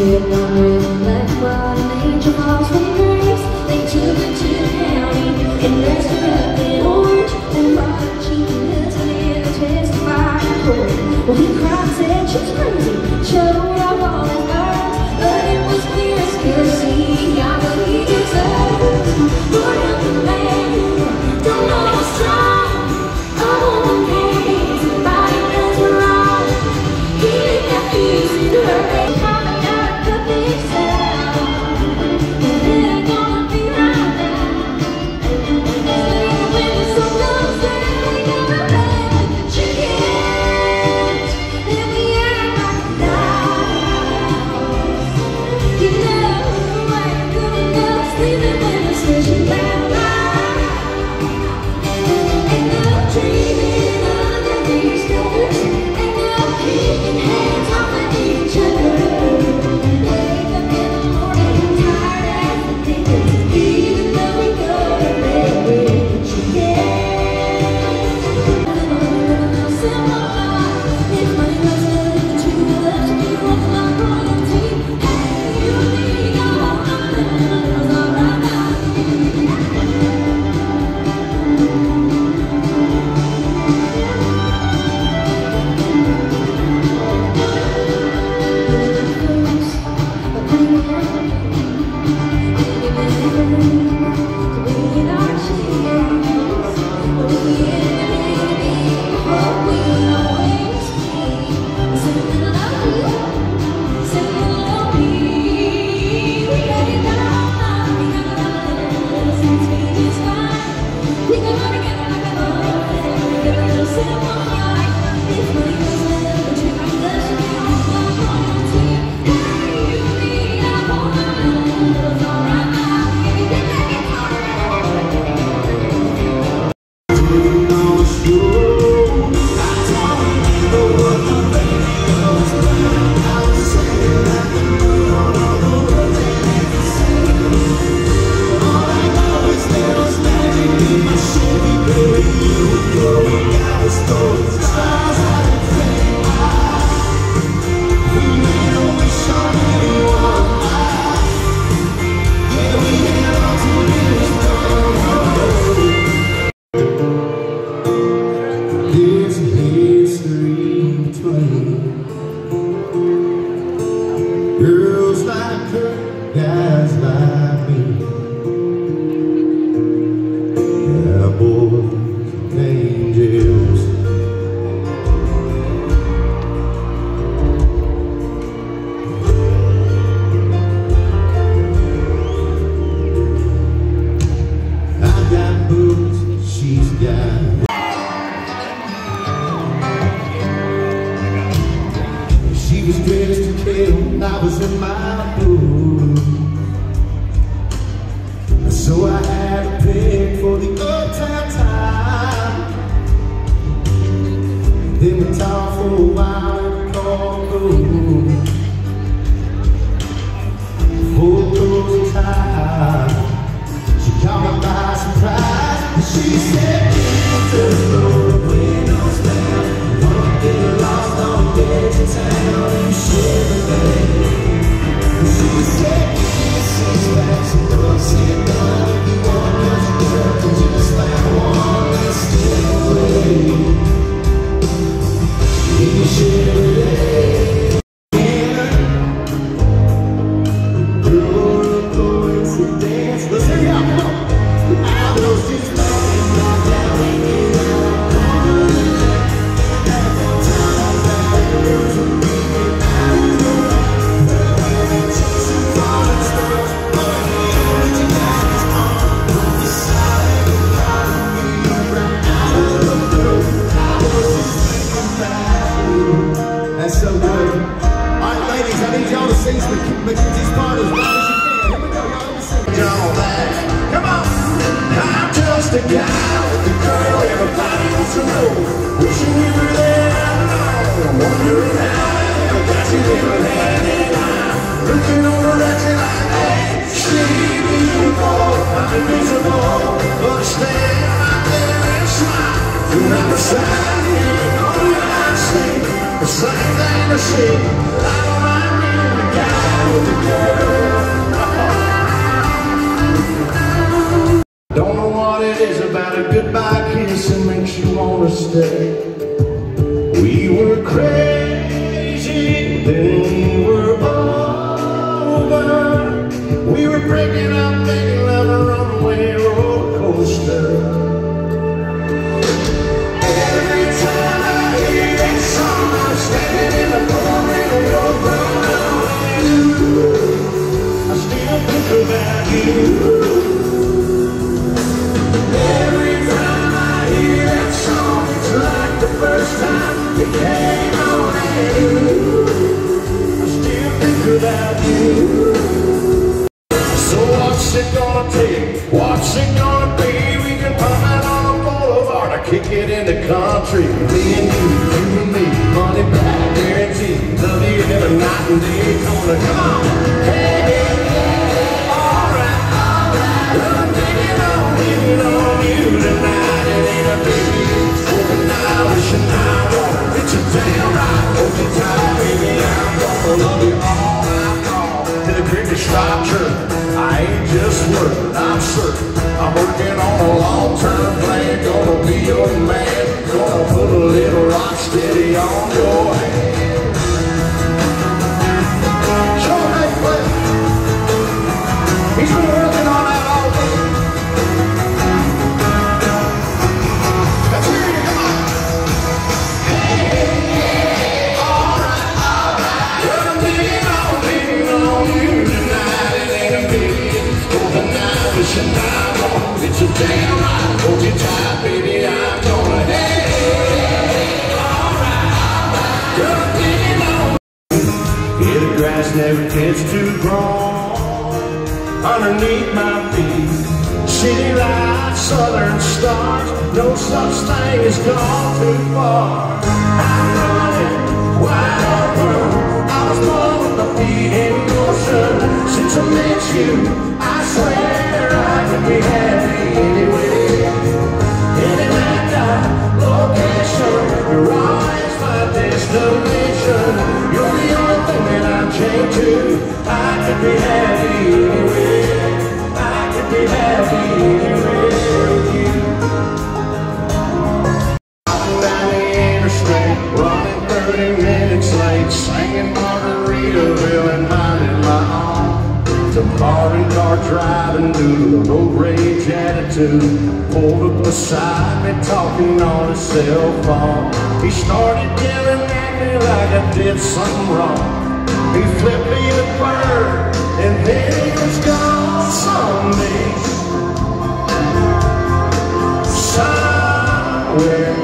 feel I'm just a guy with a girl everybody wants to know. Wishing you were there, I'm wondering how I ever got you there hand in hand. Looking over at you like that, she beautiful, I'm invisible. But I stand right there and smile. Do not decide, you know what I see. the same thing I see. So what's it gonna take? What's it gonna be? We can pump out on a boulevard kick it in the country. Me and you, you and me, money back guarantee. Love you every night and day. Come on. Never gets too grown underneath my feet. City lights, southern stars, no such thing as gone too far. I'm running wide open. I was born with my feet in motion. Since I met you, I swear I can be happy anywhere. Any laptop, location, rage attitude. Pulled up beside me, talking on his cell phone. He started yelling at me like I did something wrong. He flipped me the bird, and then he was gone someday. Somewhere.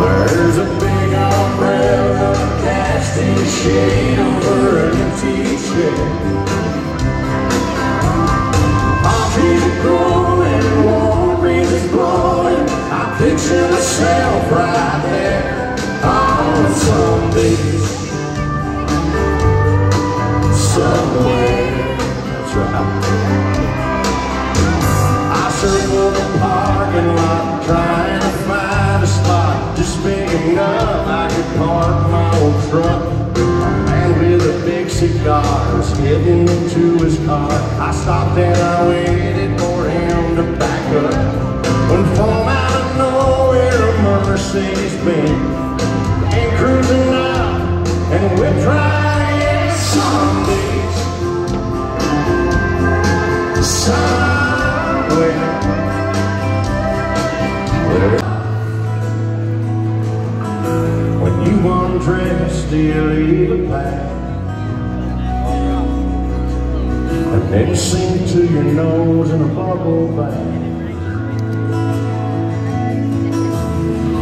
There's a big umbrella casting shade over an empty chair. Big cigar getting into his car. I stopped and I waited for him to back up. When from out of nowhere a Mercedes Benz came cruising up and whipped right in beach somewhere. Where when you undress, do you leave a path? And sing to your nose in a bubble bath.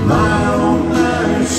My own mind is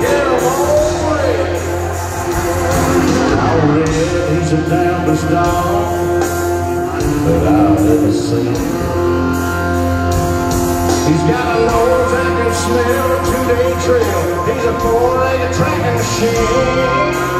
care of old Red. Old Red, he's a damnedest dog that I've ever seen. He's got a nose that can smell a two-day trail. He's a four-legged tracking machine.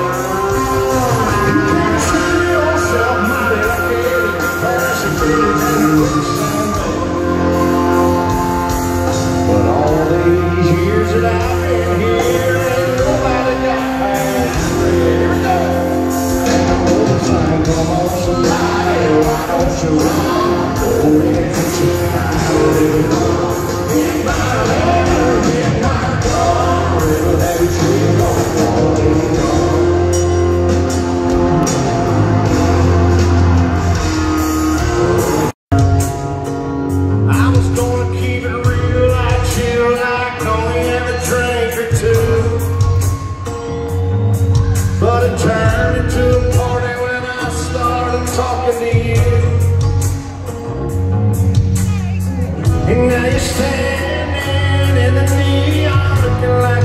And now you're standing in the neon, looking like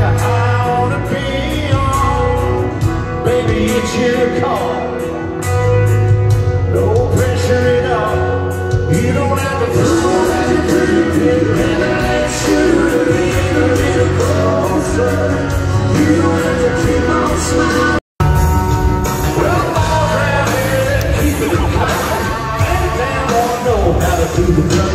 Call. No pressure at all. You don't have to let you a little closer. You don't have to keep on smiling. Well, keep it know how to do the drum.